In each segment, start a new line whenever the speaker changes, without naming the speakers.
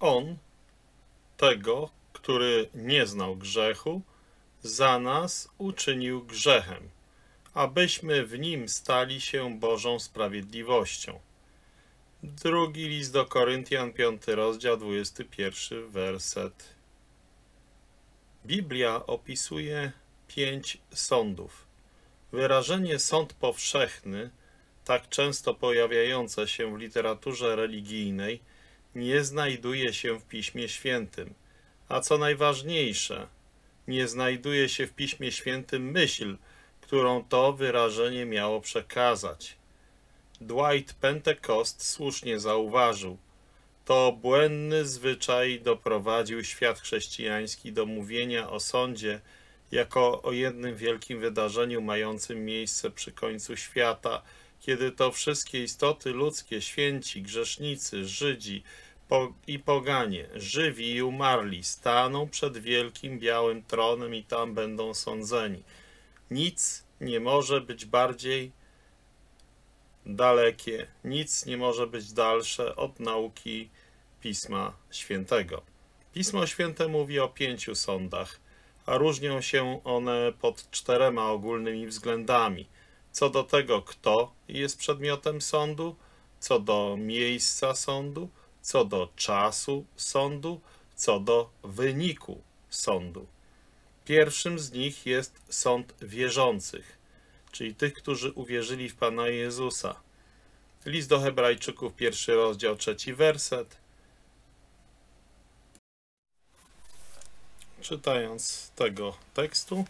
On, tego, który nie znał grzechu, za nas uczynił grzechem, abyśmy w nim stali się Bożą sprawiedliwością. Drugi list do Koryntian, 5 rozdział, 21 werset. Biblia opisuje pięć sądów. Wyrażenie sąd powszechny, tak często pojawiające się w literaturze religijnej, nie znajduje się w Piśmie Świętym, a co najważniejsze, nie znajduje się w Piśmie Świętym myśl, którą to wyrażenie miało przekazać. Dwight Pentecost słusznie zauważył, to błędny zwyczaj doprowadził świat chrześcijański do mówienia o sądzie jako o jednym wielkim wydarzeniu mającym miejsce przy końcu świata, kiedy to wszystkie istoty ludzkie, święci, grzesznicy, Żydzi i poganie, żywi i umarli, staną przed wielkim białym tronem i tam będą sądzeni. Nic nie może być bardziej dalekie, nic nie może być dalsze od nauki Pisma Świętego. Pismo Święte mówi o pięciu sądach, a różnią się one pod czterema ogólnymi względami. Co do tego, kto jest przedmiotem sądu, co do miejsca sądu, co do czasu sądu, co do wyniku sądu. Pierwszym z nich jest sąd wierzących, czyli tych, którzy uwierzyli w Pana Jezusa. List do Hebrajczyków, pierwszy rozdział, trzeci werset. Czytając tego tekstu,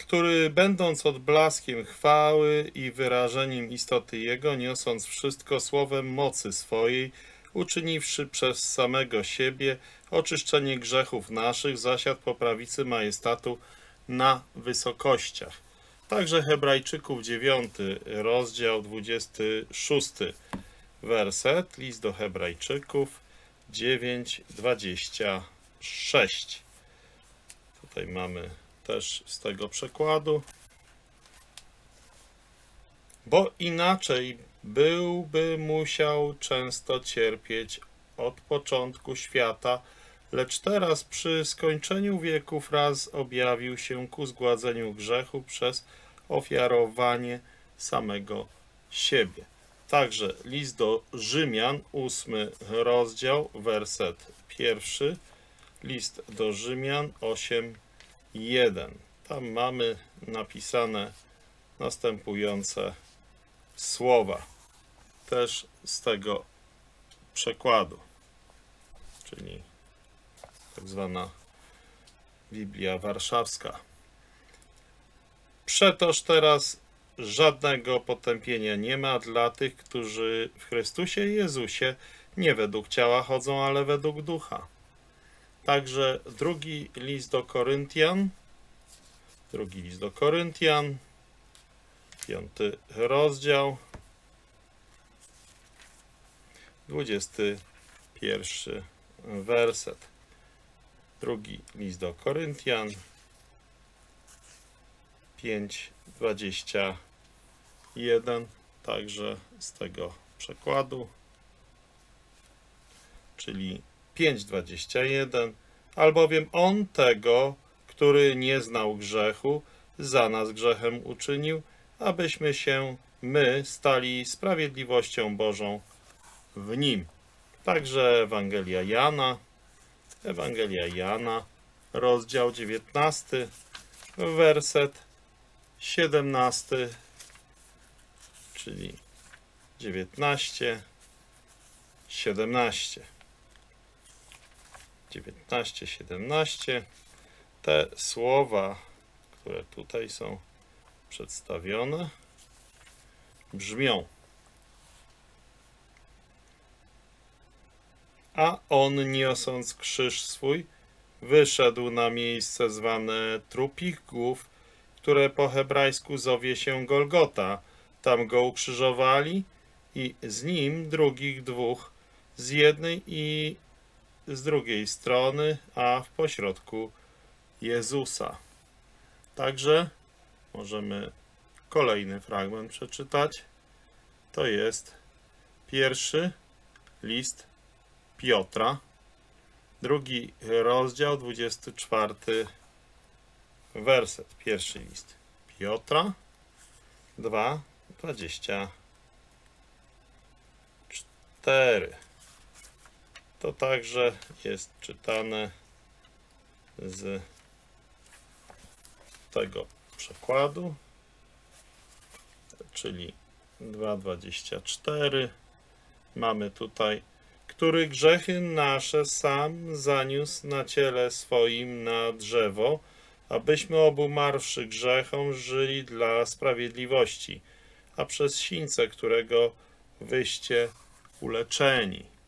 który będąc odblaskiem chwały i wyrażeniem istoty Jego, niosąc wszystko słowem mocy swojej, uczyniwszy przez samego siebie oczyszczenie grzechów naszych, zasiadł po prawicy majestatu na wysokościach. Także Hebrajczyków 9, rozdział 26, werset, list do Hebrajczyków 9, 26. Tutaj mamy też z tego przekładu. Bo inaczej byłby musiał często cierpieć od początku świata, lecz teraz przy skończeniu wieków raz objawił się ku zgładzeniu grzechu przez ofiarowanie samego siebie. Także list do Rzymian, ósmy rozdział, werset pierwszy, list do Rzymian 8, 1. Tam mamy napisane następujące słowa, też z tego przekładu, czyli tak zwana Biblia Warszawska. Przetoż teraz żadnego potępienia nie ma dla tych, którzy w Chrystusie Jezusie nie według ciała chodzą, ale według ducha. Także drugi list do Koryntian, drugi list do Koryntian, piąty rozdział, dwudziesty pierwszy werset. Drugi list do Koryntian, 5:21, także z tego przekładu, czyli 5:21, albowiem On tego, który nie znał grzechu, za nas grzechem uczynił, abyśmy się my stali sprawiedliwością Bożą w Nim. Także Ewangelia Jana, Ewangelia Jana, rozdział 19, werset 17, czyli 19, 17. 19, 17. Te słowa, które tutaj są przedstawione, brzmią. A on, niosąc krzyż swój, wyszedł na miejsce zwane trupich głów, które po hebrajsku zowie się Golgota. Tam go ukrzyżowali i z nim drugich dwóch, z jednej i z drugiej strony, a w pośrodku Jezusa. Także możemy kolejny fragment przeczytać. To jest pierwszy list Piotra, drugi rozdział, 24 werset. Pierwszy list Piotra, 2, 24. To także jest czytane z tego przekładu, czyli 2,24. Mamy tutaj, który grzechy nasze sam zaniósł na ciele swoim na drzewo, abyśmy obumarwszy grzechom żyli dla sprawiedliwości, a przez sińce, którego wyście uleczeni.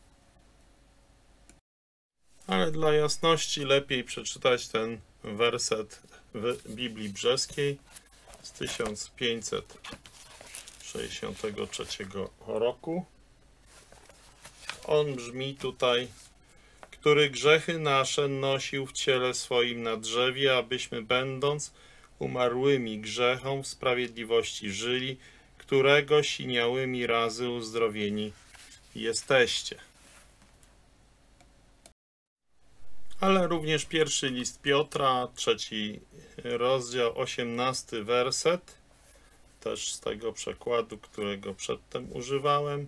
Ale dla jasności lepiej przeczytać ten werset w Biblii Brzeskiej z 1563 roku. On brzmi tutaj, który grzechy nasze nosił w ciele swoim na drzewie, abyśmy będąc umarłymi grzechom w sprawiedliwości żyli, którego siniałymi razy uzdrowieni jesteście. Ale również pierwszy list Piotra, trzeci rozdział, osiemnasty werset, też z tego przekładu, którego przedtem używałem.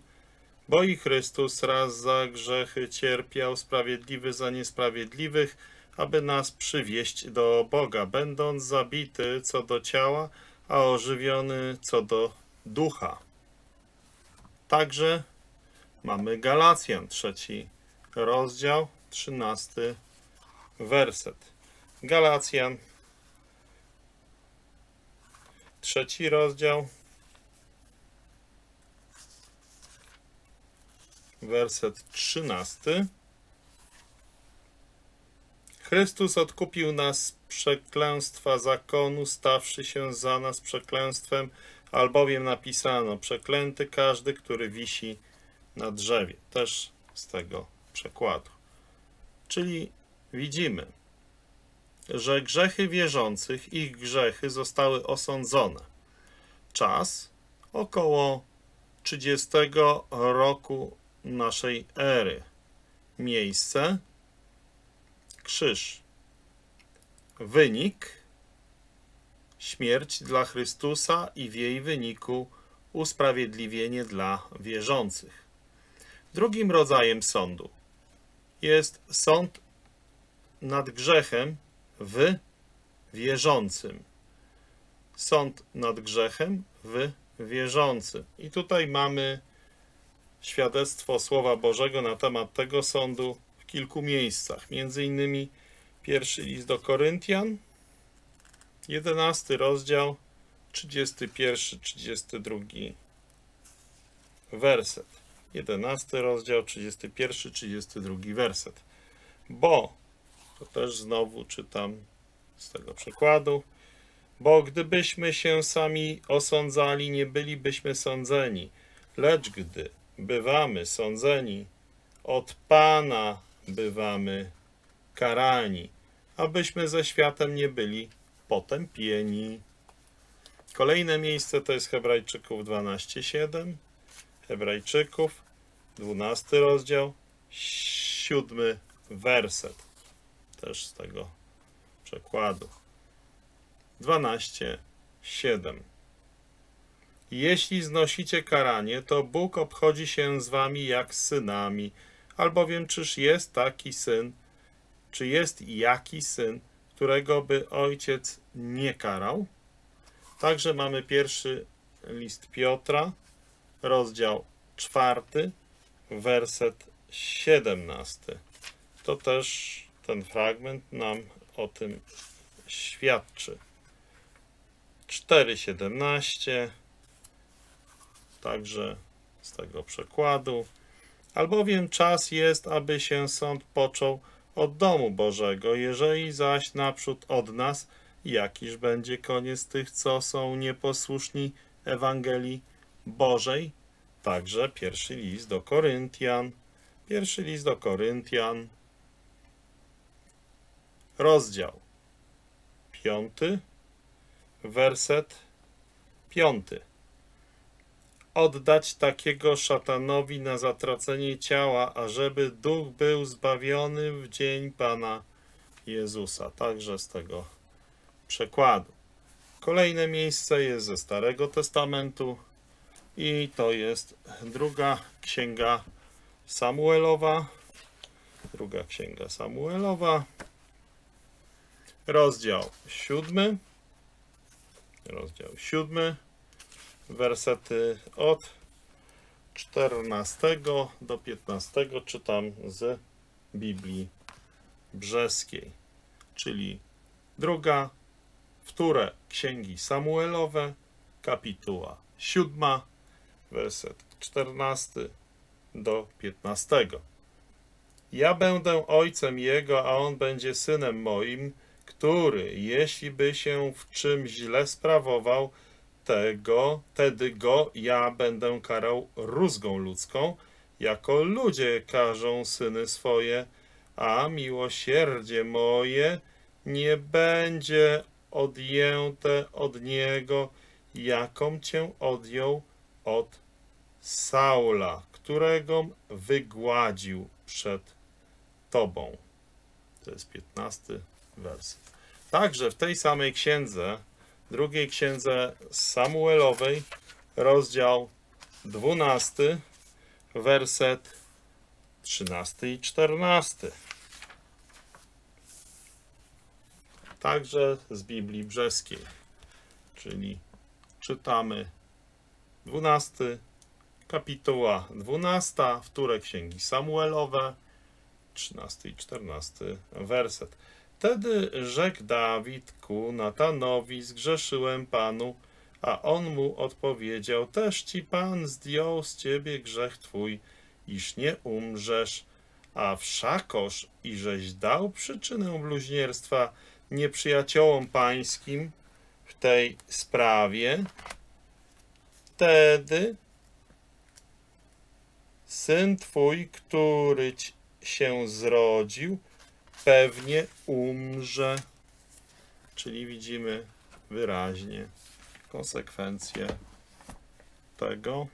Bo i Chrystus raz za grzechy cierpiał, sprawiedliwy za niesprawiedliwych, aby nas przywieść do Boga, będąc zabity co do ciała, a ożywiony co do ducha. Także mamy Galacjan, trzeci rozdział, trzynasty werset. Galacjan, trzeci rozdział, werset trzynasty. Chrystus odkupił nas z przeklęstwa zakonu, stawszy się za nas przeklęstwem, albowiem napisano: Przeklęty każdy, który wisi na drzewie. Też z tego przekładu. Czyli widzimy, że grzechy wierzących, ich grzechy zostały osądzone. Czas około 30 roku naszej ery. Miejsce krzyż. Wynik śmierć dla Chrystusa i w jej wyniku usprawiedliwienie dla wierzących. Drugim rodzajem sądu jest sąd nad grzechem w wierzącym. Sąd nad grzechem w wierzącym. I tutaj mamy świadectwo Słowa Bożego na temat tego sądu w kilku miejscach. Między innymi pierwszy list do Koryntian, 11 rozdział, 31-32 werset. 11 rozdział, 31-32 werset. Bo to też znowu czytam z tego przykładu. Bo gdybyśmy się sami osądzali, nie bylibyśmy sądzeni. Lecz gdy bywamy sądzeni, od Pana bywamy karani, abyśmy ze światem nie byli potępieni. Kolejne miejsce to jest Hebrajczyków 12:7. Hebrajczyków 12 rozdział, 7 werset też z tego przekładu. 12:7 Jeśli znosicie karanie, to Bóg obchodzi się z wami jak z synami, albowiem czyż jest taki syn, czy jest jaki syn, którego by ojciec nie karał? Także mamy pierwszy list Piotra, rozdział czwarty, werset 17. To też ten fragment nam o tym świadczy. 4,17 także z tego przekładu. Albowiem czas jest, aby się sąd począł od domu Bożego, jeżeli zaś naprzód od nas, jakiż będzie koniec tych, co są nieposłuszni Ewangelii Bożej? Także pierwszy list do Koryntian, pierwszy list do Koryntian, rozdział piąty, werset piąty. oddać takiego szatanowi na zatracenie ciała, ażeby duch był zbawiony w dzień Pana Jezusa. Także z tego przekładu. Kolejne miejsce jest ze Starego Testamentu i to jest druga księga Samuelowa. Druga księga Samuelowa. Rozdział siódmy. Rozdział siódmy. Wersety od 14 do 15 czytam z Biblii Brzeskiej, czyli druga, wtóre księgi Samuelowe, kapituła siódma, werset 14 do 15. Ja będę ojcem jego, a on będzie synem moim, który, jeśli by się w czym źle sprawował, tego, tedy go ja będę karał rózgą ludzką, jako ludzie karzą syny swoje, a miłosierdzie moje nie będzie odjęte od niego, jaką cię odjął od Saula, którego wygładził przed tobą. To jest 15 werset. Także w tej samej księdze, drugiej księdze Samuelowej, rozdział 12, werset 13 i 14. Także z Biblii Brzeskiej, czyli czytamy 12 kapituła 12, wtóre księgi Samuelowe, 13 i 14 werset. Wtedy rzekł Dawid ku Natanowi, zgrzeszyłem Panu, a on mu odpowiedział, też ci Pan zdjął z ciebie grzech twój, iż nie umrzesz, a wszakoż, iżeś dał przyczynę bluźnierstwa nieprzyjaciołom pańskim w tej sprawie, wtedy syn twój, który się zrodził, pewnie umrze. Czyli widzimy wyraźnie konsekwencje tego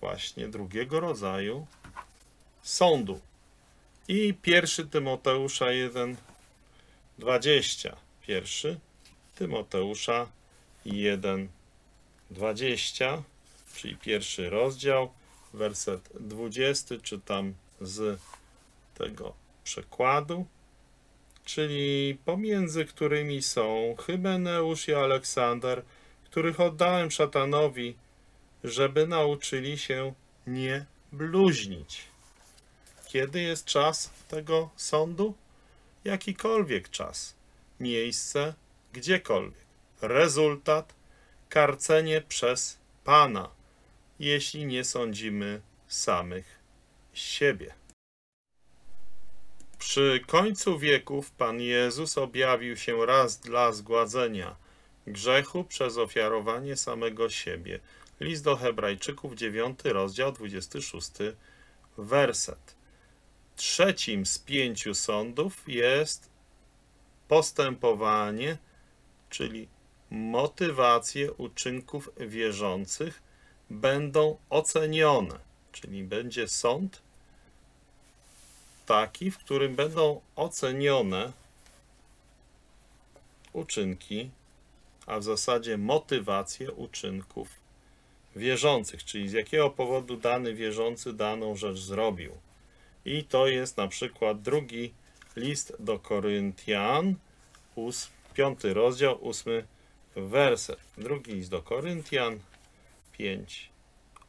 właśnie drugiego rodzaju sądu. I pierwszy Tymoteusza 1, 20. Pierwszy Tymoteusza 1, 20, czyli pierwszy rozdział, werset 20, czytam z tego przekładu, czyli pomiędzy którymi są Hymeneusz i Aleksander, których oddałem szatanowi, żeby nauczyli się nie bluźnić. Kiedy jest czas tego sądu? Jakikolwiek czas, miejsce, gdziekolwiek. Rezultat karcenie przez Pana, jeśli nie sądzimy samych siebie. Przy końcu wieków Pan Jezus objawił się raz dla zgładzenia grzechu przez ofiarowanie samego siebie. List do Hebrajczyków, 9 rozdział, 26 werset. Trzecim z pięciu sądów jest postępowanie, czyli motywacje uczynków wierzących będą ocenione, czyli będzie sąd taki, w którym będą ocenione uczynki, a w zasadzie motywacje uczynków wierzących, czyli z jakiego powodu dany wierzący daną rzecz zrobił. I to jest na przykład drugi list do Koryntian, piąty rozdział, ósmy werset. Drugi list do Koryntian, 5,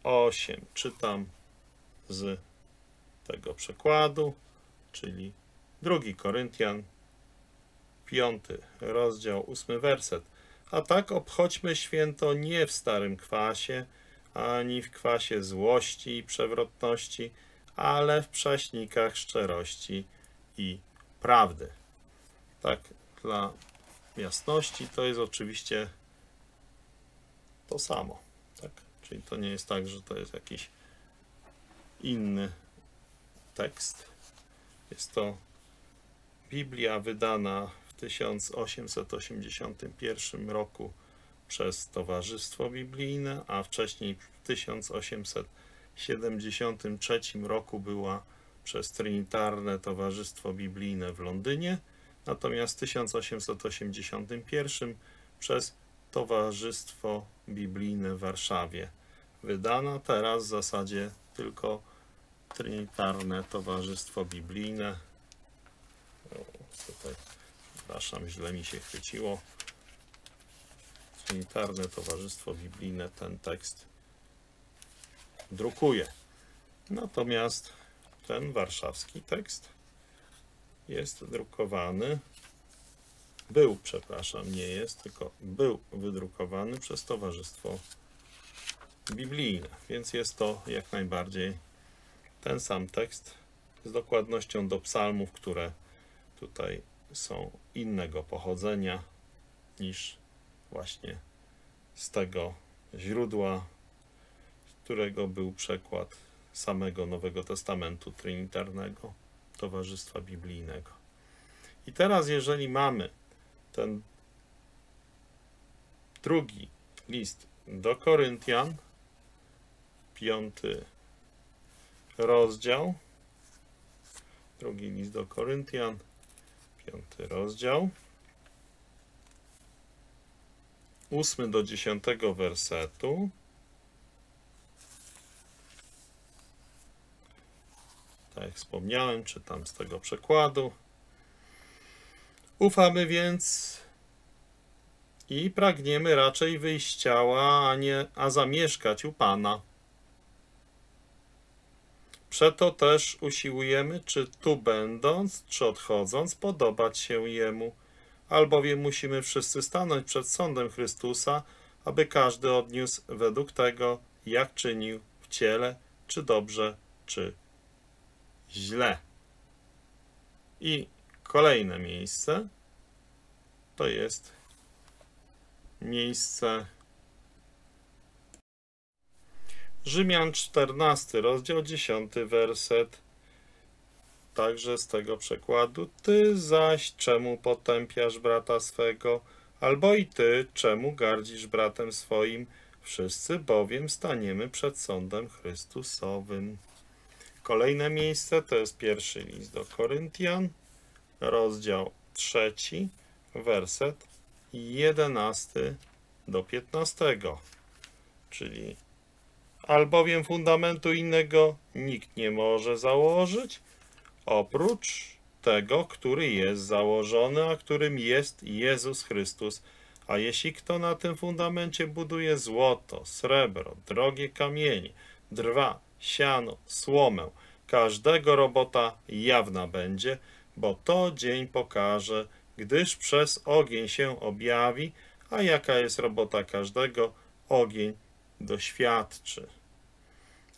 8. Czytam z tego przekładu, czyli drugi Koryntian, 5 rozdział, 8 werset. A tak obchodźmy święto nie w starym kwasie, ani w kwasie złości i przewrotności, ale w prześnikach szczerości i prawdy. Tak, dla jasności to jest oczywiście to samo. Tak? Czyli to nie jest tak, że to jest jakiś inny tekst. Jest to Biblia wydana w 1881 roku przez Towarzystwo Biblijne, a wcześniej w 1873 roku była przez Trinitarne Towarzystwo Biblijne w Londynie, natomiast w 1881 przez Towarzystwo Biblijne w Warszawie. Wydana teraz w zasadzie tylko Trinitarne Towarzystwo Biblijne. Tutaj, przepraszam, źle mi się chwyciło. Trinitarne Towarzystwo Biblijne ten tekst drukuje. Natomiast ten warszawski tekst jest drukowany, był, przepraszam, nie jest, tylko był wydrukowany przez Towarzystwo Biblijne, więc jest to jak najbardziej ten sam tekst z dokładnością do psalmów, które tutaj są innego pochodzenia niż właśnie z tego źródła, z którego był przekład samego Nowego Testamentu Trinitarnego Towarzystwa Biblijnego. I teraz, jeżeli mamy ten drugi list do Koryntian, piąty rozdział, drugi list do Koryntian, piąty rozdział, ósmy do dziesiątego wersetu, tak jak wspomniałem, czytam z tego przekładu. Ufamy więc i pragniemy raczej wyjść ciała, a nie a zamieszkać u Pana. Przeto też usiłujemy, czy tu będąc, czy odchodząc, podobać się Jemu, albowiem musimy wszyscy stanąć przed sądem Chrystusa, aby każdy odniósł według tego, jak czynił w ciele, czy dobrze, czy źle. I kolejne miejsce to jest miejsce Rzymian 14, rozdział 10, werset. Także z tego przekładu. Ty zaś czemu potępiasz brata swego, albo i ty czemu gardzisz bratem swoim? Wszyscy bowiem staniemy przed sądem Chrystusowym. Kolejne miejsce to jest pierwszy list do Koryntian, rozdział trzeci, werset 11 do 15, czyli albowiem fundamentu innego nikt nie może założyć, oprócz tego, który jest założony, a którym jest Jezus Chrystus. A jeśli kto na tym fundamencie buduje złoto, srebro, drogie kamienie, drwa, siano, słomę, każdego robota jawna będzie, bo to dzień pokaże, gdyż przez ogień się objawi, a jaka jest robota każdego, ogień doświadczy.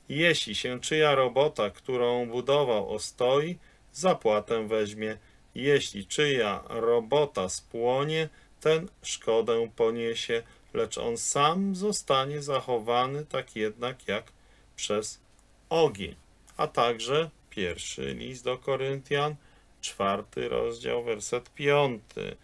Jeśli się czyja robota, którą budował, ostoi, zapłatę weźmie. Jeśli czyja robota spłonie, ten szkodę poniesie, lecz on sam zostanie zachowany tak jednak jak przez ogień. A także pierwszy list do Koryntian, czwarty rozdział, werset piąty.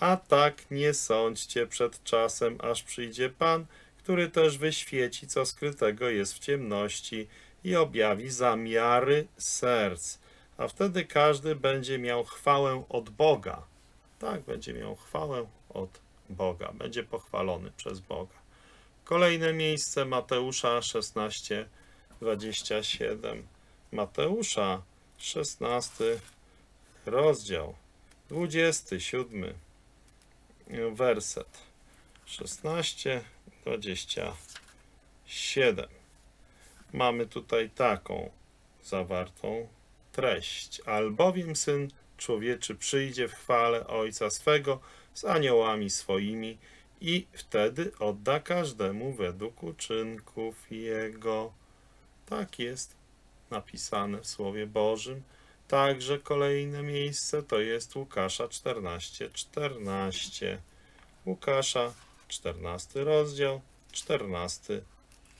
A tak nie sądźcie przed czasem, aż przyjdzie Pan, który też wyświeci, co skrytego jest w ciemności i objawi zamiary serc. A wtedy każdy będzie miał chwałę od Boga. Tak, będzie miał chwałę od Boga. Będzie pochwalony przez Boga. Kolejne miejsce Mateusza 16, 27. Mateusza 16, rozdział 27, werset 16, 27. Mamy tutaj taką zawartą treść. Albowiem Syn Człowieczy przyjdzie w chwale Ojca swego z aniołami swoimi i wtedy odda każdemu według uczynków Jego. Tak jest napisane w Słowie Bożym. Także kolejne miejsce to jest Łukasza 14, 14. Łukasza 14 rozdział, 14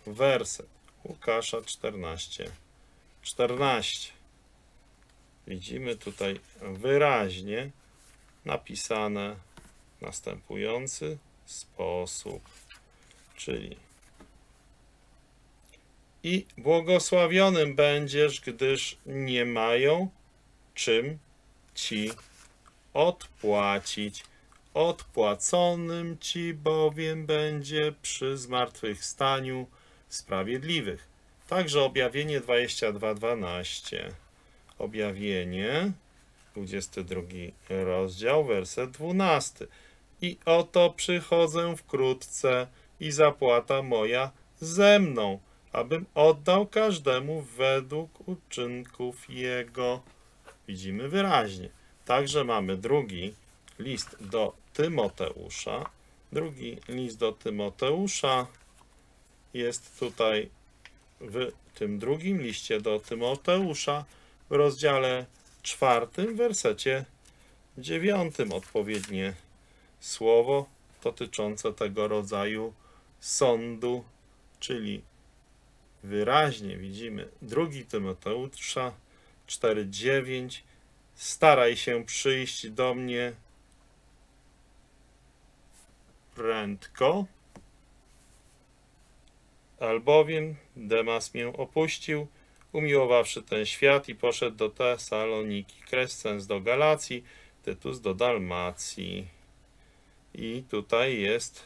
werset. Łukasza 14, 14. Widzimy tutaj wyraźnie napisane następujący sposób. Czyli i błogosławionym będziesz, gdyż nie mają czym ci odpłacić. Odpłaconym ci bowiem będzie przy zmartwychwstaniu sprawiedliwych. Także objawienie 22:12. Objawienie 22 rozdział, werset 12. I oto przychodzę wkrótce i zapłata moja ze mną, abym oddał każdemu według uczynków jego. Widzimy wyraźnie. Także mamy drugi list do Tymoteusza. Drugi list do Tymoteusza jest tutaj w tym drugim liście do Tymoteusza w rozdziale czwartym, wersecie dziewiątym odpowiednie słowo dotyczące tego rodzaju sądu, czyli wyraźnie widzimy drugi Tymoteusza 4:9 Staraj się przyjść do mnie prędko, albowiem Demas mię opuścił, umiłowawszy ten świat i poszedł do Tesaloniki, Krescens do Galacji, Tytus do Dalmacji. I tutaj jest.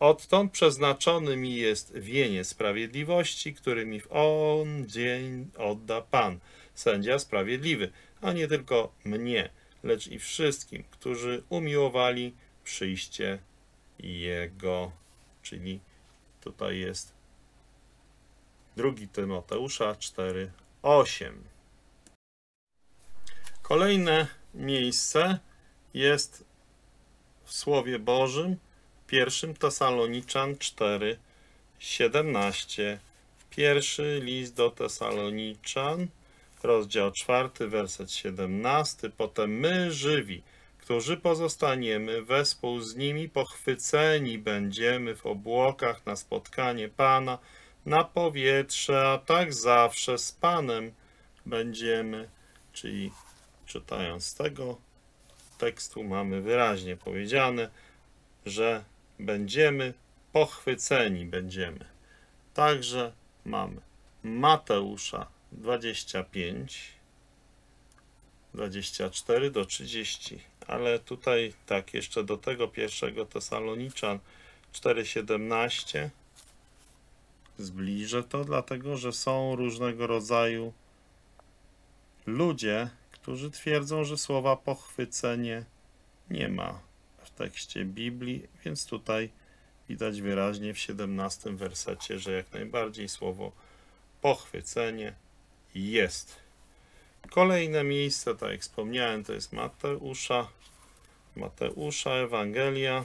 Odtąd przeznaczony mi jest wienie sprawiedliwości, który mi w on dzień odda Pan, sędzia sprawiedliwy, a nie tylko mnie, lecz i wszystkim, którzy umiłowali przyjście Jego. Czyli tutaj jest drugi Tymoteusza 4, 8. Kolejne miejsce jest w Słowie Bożym, pierwszym Tesaloniczan 4, 17. Pierwszy list do Tesaloniczan, rozdział 4, werset 17. Potem my żywi, którzy pozostaniemy wespół z nimi, pochwyceni będziemy w obłokach na spotkanie Pana, na powietrze, a tak zawsze z Panem będziemy. Czyli czytając tego tekstu mamy wyraźnie powiedziane, że będziemy pochwyceni będziemy. Także mamy Mateusza 25, 24 do 30, ale tutaj tak, jeszcze do tego pierwszego Tesaloniczan 4,17 zbliżę to, dlatego że są różnego rodzaju ludzie, którzy twierdzą, że słowa pochwycenie nie ma w tekście Biblii, więc tutaj widać wyraźnie w 17 wersecie, że jak najbardziej słowo pochwycenie jest. Kolejne miejsce, tak jak wspomniałem, to jest Mateusza, Mateusza, Ewangelia,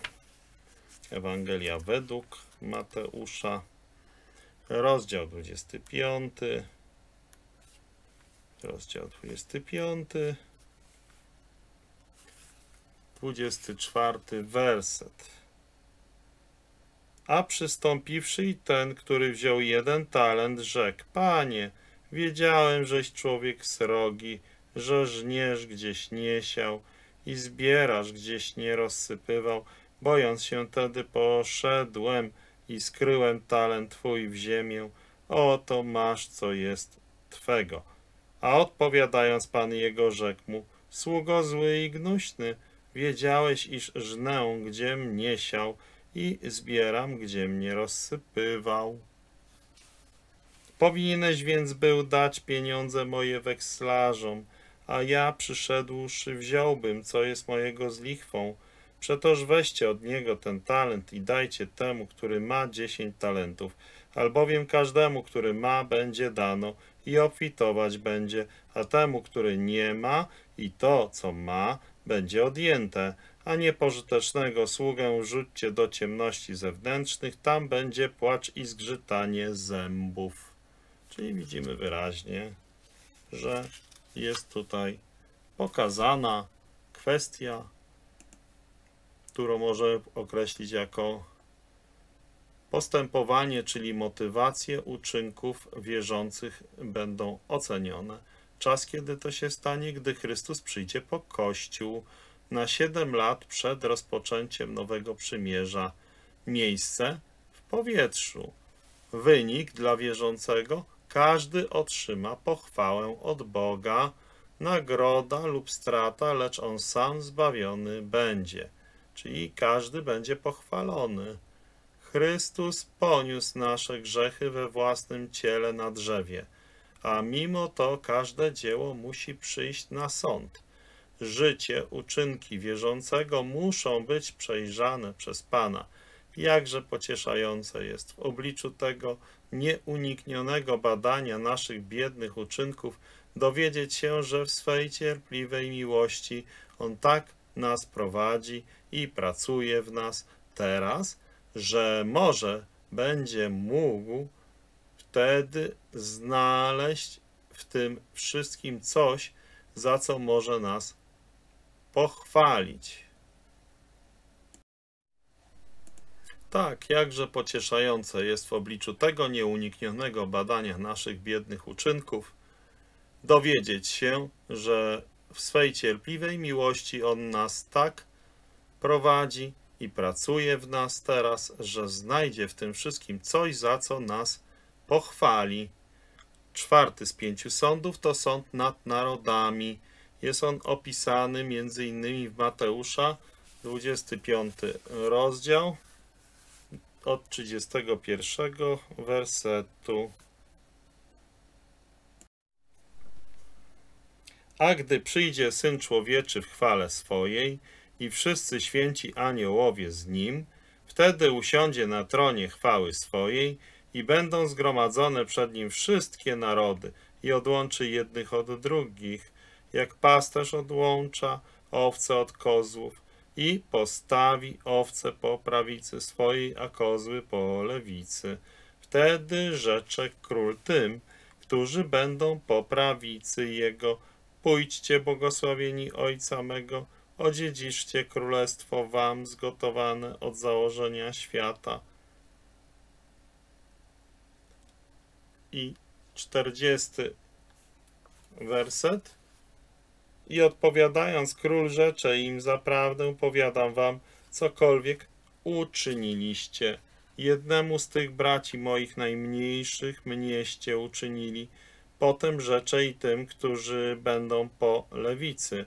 Ewangelia według Mateusza, rozdział 25, rozdział 25, 24 werset. A przystąpiwszy i ten, który wziął jeden talent, rzekł, Panie, wiedziałem, żeś człowiek srogi, że żniesz gdzieś nie siał i zbierasz gdzieś nie rozsypywał, bojąc się tedy poszedłem i skryłem talent twój w ziemię, oto masz, co jest twego. A odpowiadając Pan jego rzekł mu, sługo zły i gnuśny, Wiedziałeś, iż żnę, gdzie mnie siał i zbieram, gdzie mnie rozsypywał. Powinieneś więc był dać pieniądze moje wekslarzom, a ja przyszedłszy wziąłbym, co jest mojego z lichwą. Przetoż weźcie od niego ten talent i dajcie temu, który ma dziesięć talentów, albowiem każdemu, który ma, będzie dano i obfitować będzie, a temu, który nie ma i to, co ma, będzie odjęte, a niepożytecznego sługę rzućcie do ciemności zewnętrznych, tam będzie płacz i zgrzytanie zębów. Czyli widzimy wyraźnie, że jest tutaj pokazana kwestia, którą może określić jako postępowanie, czyli motywacje uczynków wierzących będą ocenione Czas, kiedy to się stanie, gdy Chrystus przyjdzie po Kościół. na siedem lat przed rozpoczęciem nowego przymierza. Miejsce w powietrzu. Wynik dla wierzącego każdy otrzyma pochwałę od Boga, nagroda lub strata, lecz on sam zbawiony będzie. Czyli każdy będzie pochwalony. Chrystus poniósł nasze grzechy we własnym ciele na drzewie, a mimo to każde dzieło musi przyjść na sąd. Życie, uczynki wierzącego muszą być przejrzane przez Pana. Jakże pocieszające jest w obliczu tego nieuniknionego badania naszych biednych uczynków dowiedzieć się, że w swej cierpliwej miłości On tak nas prowadzi i pracuje w nas teraz, że może będzie mógł wtedy znaleźć w tym wszystkim coś, za co może nas pochwalić. Tak, jakże pocieszające jest w obliczu tego nieuniknionego badania naszych biednych uczynków dowiedzieć się, że w swej cierpliwej miłości On nas tak prowadzi i pracuje w nas teraz, że znajdzie w tym wszystkim coś, za co nas pochwali. Czwarty z pięciu sądów to sąd nad narodami. Jest on opisany między innymi w Mateusza, 25 rozdział, od 31 wersetu. A gdy przyjdzie Syn Człowieczy w chwale swojej i wszyscy święci aniołowie z Nim, wtedy usiądzie na tronie chwały swojej i będą zgromadzone przed Nim wszystkie narody i odłączy jednych od drugich, jak pasterz odłącza owce od kozłów i postawi owce po prawicy swojej, a kozły po lewicy. Wtedy rzecze król tym, którzy będą po prawicy Jego, pójdźcie błogosławieni Ojca mego, odziedziczcie królestwo wam zgotowane od założenia świata. I czterdziesty werset. I odpowiadając król rzecze im zaprawdę powiadam wam, cokolwiek uczyniliście. Jednemu z tych braci moich najmniejszych mnieście uczynili. Potem rzecze i tym, którzy będą po lewicy.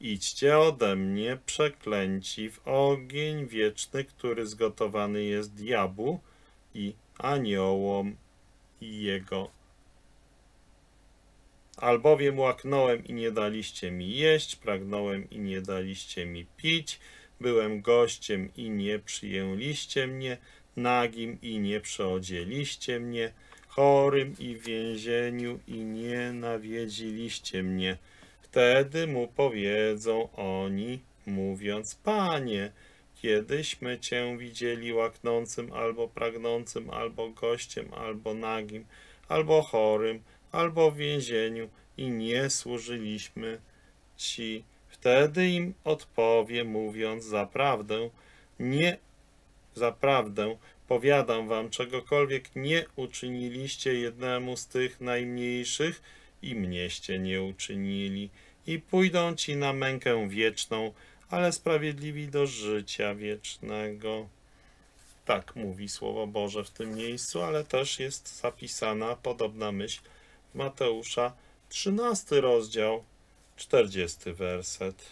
Idźcie ode mnie, przeklęci, w ogień wieczny, który zgotowany jest diabłu i aniołom jego. Albowiem łaknąłem i nie daliście mi jeść, pragnąłem i nie daliście mi pić, byłem gościem i nie przyjęliście mnie, nagim i nie przeodzieliście mnie, chorym i w więzieniu i nie nawiedziliście mnie. Wtedy mu powiedzą oni, mówiąc, Panie, kiedyśmy Cię widzieli łaknącym albo pragnącym, albo gościem, albo nagim, albo chorym, albo w więzieniu i nie służyliśmy Ci. Wtedy im odpowie, mówiąc, zaprawdę, nie, zaprawdę, powiadam wam, czegokolwiek nie uczyniliście jednemu z tych najmniejszych, i mnieście nie uczynili, i pójdą ci na mękę wieczną, ale sprawiedliwi do życia wiecznego. Tak mówi Słowo Boże w tym miejscu, ale też jest zapisana podobna myśl Mateusza, 13 rozdział, 40 werset.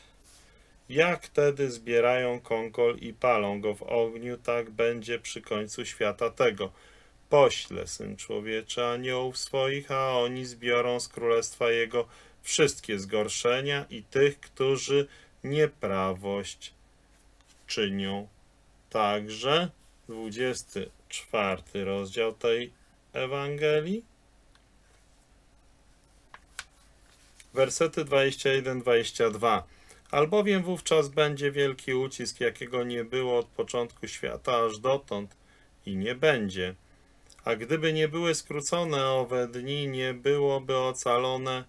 Jak tedy zbierają kąkol i palą go w ogniu, tak będzie przy końcu świata tego pośle Syn Człowieczy aniołów swoich, a oni zbiorą z królestwa Jego wszystkie zgorszenia i tych, którzy nieprawość czynią. Także 24 rozdział tej Ewangelii, wersety 21-22. Albowiem wówczas będzie wielki ucisk, jakiego nie było od początku świata aż dotąd i nie będzie a gdyby nie były skrócone owe dni, nie byłoby ocalone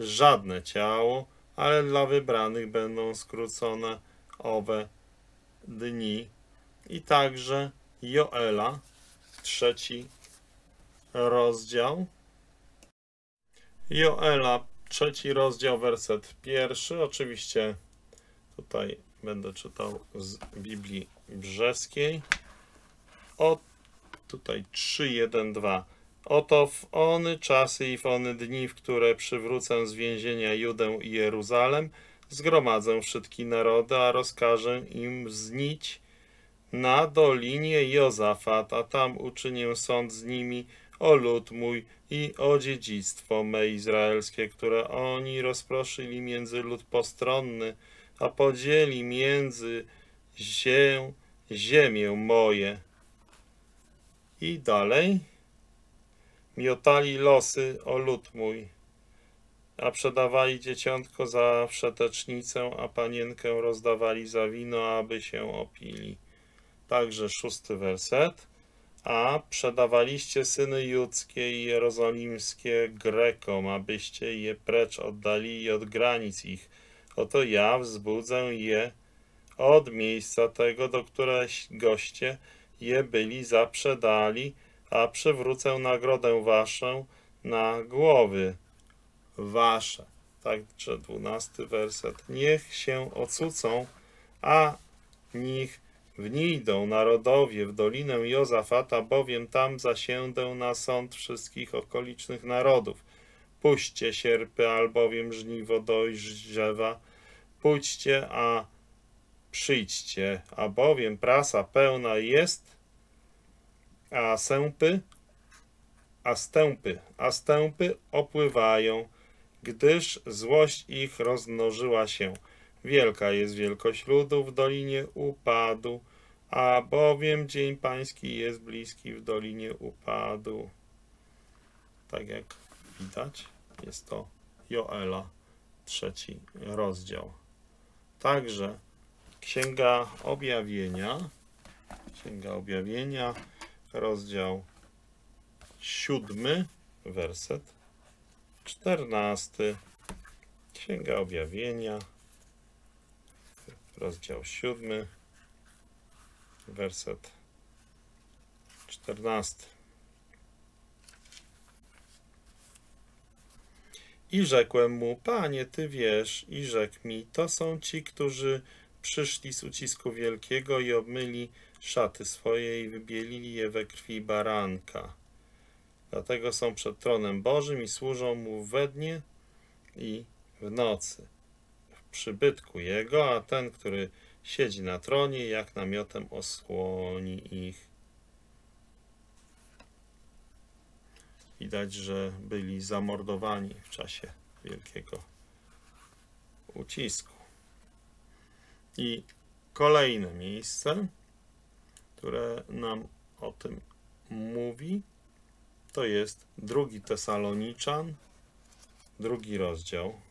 żadne ciało, ale dla wybranych będą skrócone owe dni. I także Joela, trzeci rozdział. Joela, trzeci rozdział, werset pierwszy. Oczywiście Tutaj będę czytał z Biblii Brzeskiej. O, tutaj 3, 1, 2. Oto w ony czasy i w ony dni, w które przywrócę z więzienia Judę i Jeruzalem, zgromadzę wszystkie narody, a rozkażę im znić na dolinie Jozafat, a tam uczynię sąd z nimi o lud mój i o dziedzictwo me izraelskie, które oni rozproszyli między lud postronny, a podzieli między się ziemię moje. I dalej miotali losy o lud mój, a przedawali dzieciątko za wszetecznicę, a panienkę rozdawali za wino, aby się opili. Także szósty werset. A przedawaliście syny judzkie i jerozolimskie Grekom, abyście je precz oddalili od granic ich. Oto ja wzbudzę je od miejsca tego, do goście je byli zaprzedali, a przywrócę nagrodę waszą na głowy wasze. Także dwunasty werset. Niech się ocucą, a niech Wnijdą narodowie w dolinę Jozafata, bowiem tam zasiędę na sąd wszystkich okolicznych narodów. Puśćcie sierpy, albowiem żniwo dojrzewa. Pójdźcie, a przyjdźcie, a bowiem prasa pełna jest, a sępy, a stępy, a stępy opływają, gdyż złość ich rozmnożyła się. Wielka jest wielkość ludu w dolinie upadu, a bowiem dzień pański jest bliski w dolinie upadu. Tak jak widać, jest to Joela, trzeci rozdział. Także Księga Objawienia, Księga Objawienia, rozdział siódmy, werset czternasty. Księga Objawienia, rozdział siódmy, werset czternasty. I rzekłem mu, Panie, Ty wiesz, i rzekł mi, to są ci, którzy przyszli z ucisku wielkiego i obmyli szaty swoje i wybielili je we krwi baranka. Dlatego są przed tronem Bożym i służą mu we dnie i w nocy przybytku jego, a ten, który siedzi na tronie, jak namiotem osłoni ich. Widać, że byli zamordowani w czasie wielkiego ucisku. I kolejne miejsce, które nam o tym mówi, to jest drugi Tesaloniczan, drugi rozdział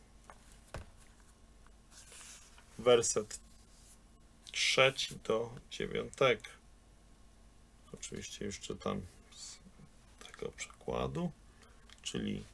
werset trzeci do dziewiątego. Oczywiście już czytam z tego przekładu, czyli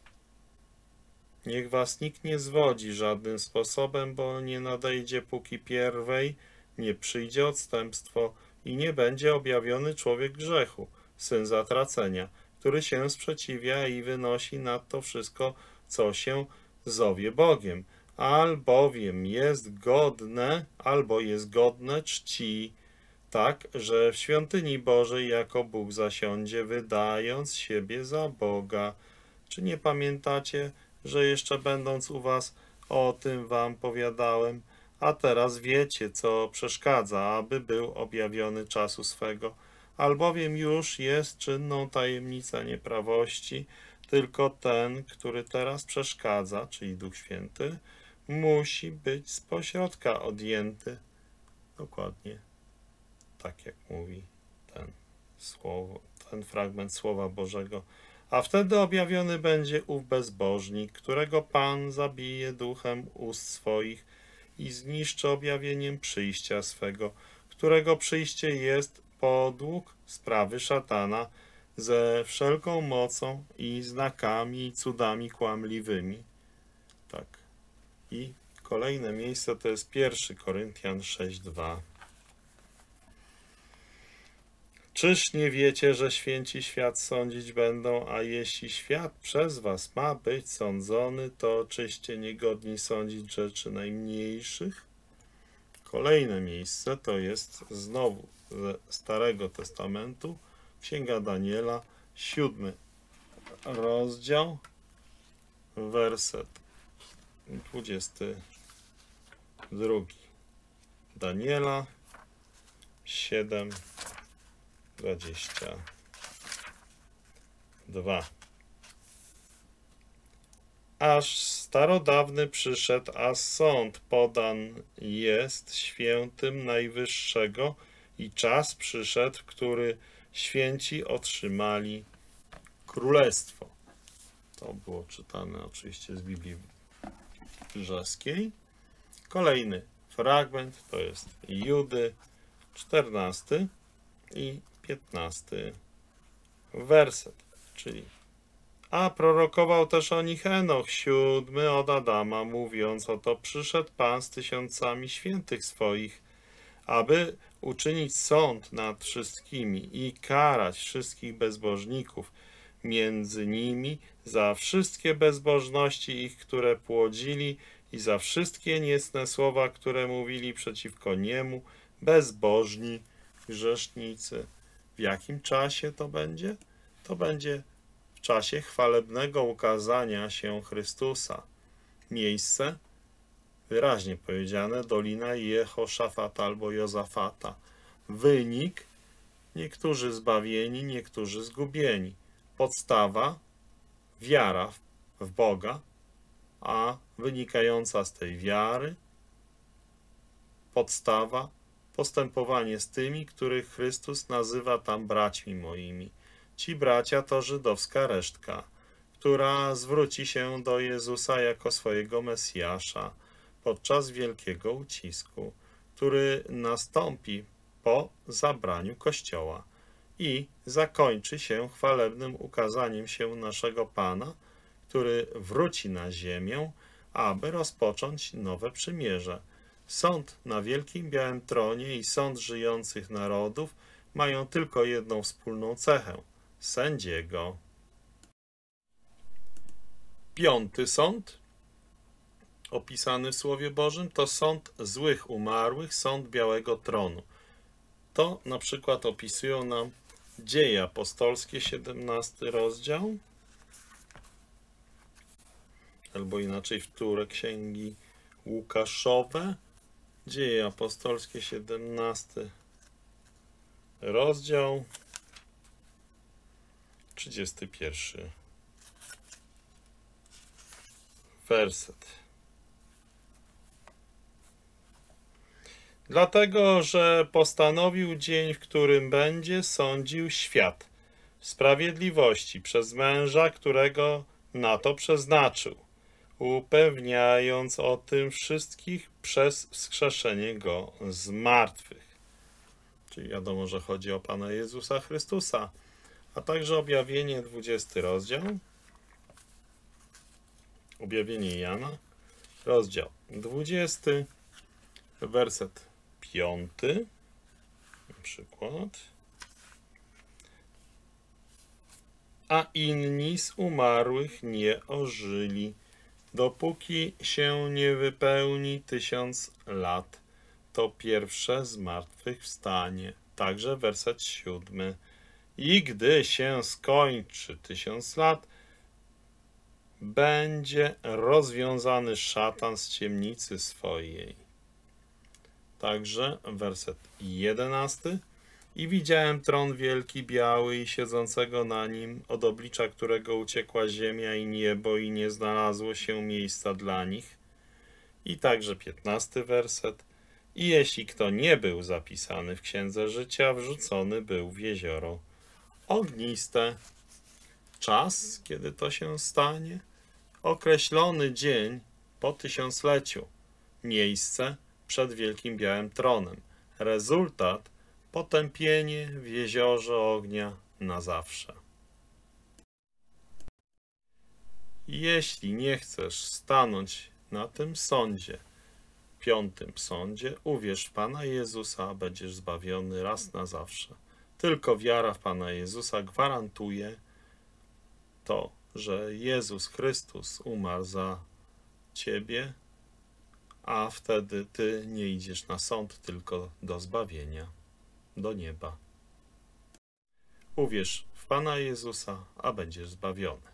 Niech was nikt nie zwodzi żadnym sposobem, bo nie nadejdzie póki pierwej nie przyjdzie odstępstwo i nie będzie objawiony człowiek grzechu, syn zatracenia, który się sprzeciwia i wynosi nad to wszystko, co się zowie Bogiem, albowiem jest godne, albo jest godne czci, tak, że w świątyni Bożej jako Bóg zasiądzie, wydając siebie za Boga. Czy nie pamiętacie, że jeszcze będąc u was o tym wam powiadałem, a teraz wiecie, co przeszkadza, aby był objawiony czasu swego, albowiem już jest czynną tajemnica nieprawości, tylko ten, który teraz przeszkadza, czyli Duch Święty, musi być z pośrodka odjęty. Dokładnie tak jak mówi ten, słowo, ten fragment Słowa Bożego. A wtedy objawiony będzie ów bezbożnik, którego Pan zabije duchem ust swoich i zniszczy objawieniem przyjścia swego, którego przyjście jest podług sprawy szatana ze wszelką mocą i znakami i cudami kłamliwymi. Tak. I kolejne miejsce to jest 1 Koryntian 6:2. Czyż nie wiecie, że święci świat sądzić będą, a jeśli świat przez was ma być sądzony, to czyście niegodni sądzić rzeczy najmniejszych? Kolejne miejsce to jest znowu ze Starego Testamentu, Księga Daniela, siódmy rozdział, werset 22. Daniela 7, 22. Aż starodawny przyszedł, a sąd podan jest świętym Najwyższego i czas przyszedł, który święci otrzymali królestwo. To było czytane oczywiście z Biblii brzeskiej. Kolejny fragment to jest Judy, 14 i 15 werset, czyli a prorokował też o nich Enoch, siódmy od Adama, mówiąc, oto przyszedł Pan z tysiącami świętych swoich, aby uczynić sąd nad wszystkimi i karać wszystkich bezbożników, między nimi za wszystkie bezbożności ich, które płodzili i za wszystkie niecne słowa, które mówili przeciwko niemu, bezbożni grzesznicy. W jakim czasie to będzie? To będzie w czasie chwalebnego ukazania się Chrystusa. Miejsce wyraźnie powiedziane Dolina Jehoszafata albo Jozafata. Wynik niektórzy zbawieni, niektórzy zgubieni. Podstawa wiara w Boga, a wynikająca z tej wiary podstawa postępowanie z tymi, których Chrystus nazywa tam braćmi moimi. Ci bracia to żydowska resztka, która zwróci się do Jezusa jako swojego Mesjasza podczas wielkiego ucisku, który nastąpi po zabraniu Kościoła i zakończy się chwalebnym ukazaniem się naszego Pana, który wróci na ziemię, aby rozpocząć nowe przymierze. Sąd na wielkim białym tronie i sąd żyjących narodów mają tylko jedną wspólną cechę sędziego. Piąty sąd, opisany w Słowie Bożym, to sąd złych umarłych, sąd białego tronu. To na przykład opisują nam Dzieje apostolskie, 17 rozdział, albo inaczej wtóre księgi Łukaszowe, Dzieje apostolskie, 17 rozdział, 31 werset. Dlatego, że postanowił dzień, w którym będzie sądził świat sprawiedliwości przez męża, którego na to przeznaczył, upewniając o tym wszystkich przez wskrzeszenie Go z martwych. Czyli wiadomo, że chodzi o Pana Jezusa Chrystusa, a także objawienie 20 rozdział, objawienie Jana, rozdział 20, werset 5, na przykład. A inni z umarłych nie ożyli, dopóki się nie wypełni tysiąc lat. To pierwsze zmartwychwstanie. Także werset siódmy. I gdy się skończy tysiąc lat, będzie rozwiązany szatan z ciemnicy swojej. Także werset jedenasty. I widziałem tron wielki, biały i siedzącego na nim, od oblicza którego uciekła ziemia i niebo i nie znalazło się miejsca dla nich. I także piętnasty werset. I jeśli kto nie był zapisany w księdze życia, wrzucony był w jezioro ogniste. Czas, kiedy to się stanie? Określony dzień po tysiącleciu. Miejsce przed wielkim białym tronem. Rezultat potępienie w jeziorze ognia na zawsze. Jeśli nie chcesz stanąć na tym sądzie, piątym sądzie, uwierz w Pana Jezusa, a będziesz zbawiony raz na zawsze. Tylko wiara w Pana Jezusa gwarantuje to, że Jezus Chrystus umarł za Ciebie, a wtedy ty nie idziesz na sąd, tylko do zbawienia, do nieba. Uwierz w Pana Jezusa, a będziesz zbawiony.